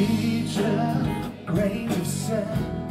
a grain of sand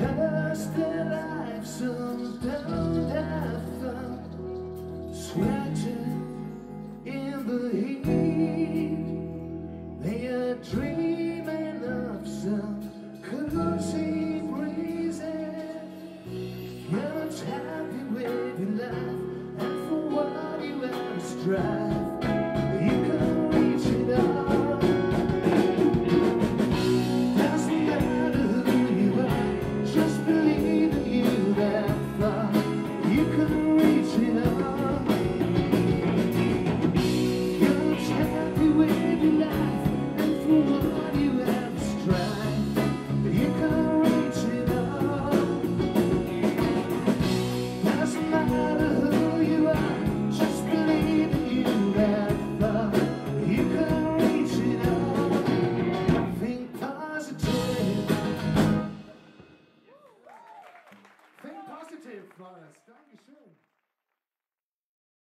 Past in the heat. They are dreaming of some cozy reason happy with your life And for what you have strive. Flores. Dankeschön.